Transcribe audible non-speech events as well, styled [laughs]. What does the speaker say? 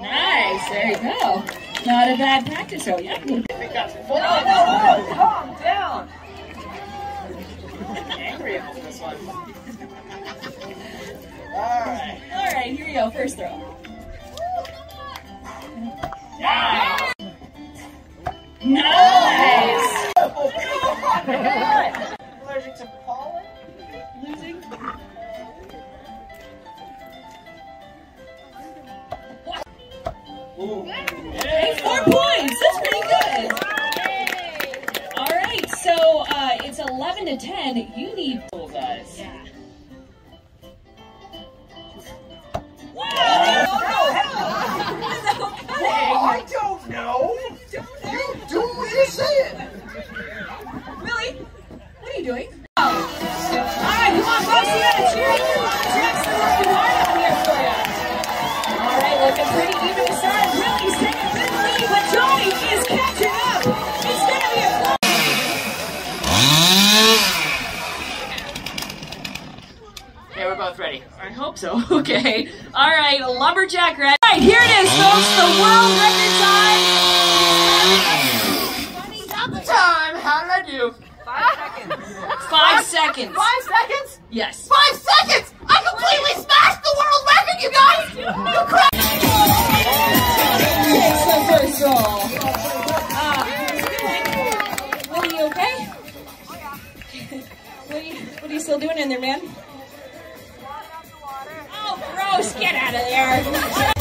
Nice, there you go. Not a bad practice throw. Yeah. No, no, calm down. Angry about this one. All right. [laughs] All right, here we go. First throw. Hey, four points. That's pretty good. All right, so uh, it's 11 to 10. You need goal, guys. Yeah. I don't know. You do what you say Really? What are you doing? Okay, we're both ready. I hope so. [laughs] Okay. All right, lumberjack red. All right, here it is, folks. The world record time. Stop the time! How did I do? Five seconds. [laughs] Five seconds. Five seconds? Yes. Five seconds! I completely smashed the world record, you guys! You crap! Takes the first roll. Uh, Willie, you okay? [laughs] What are you, what are you still doing in there, man? Gross! Get out of there!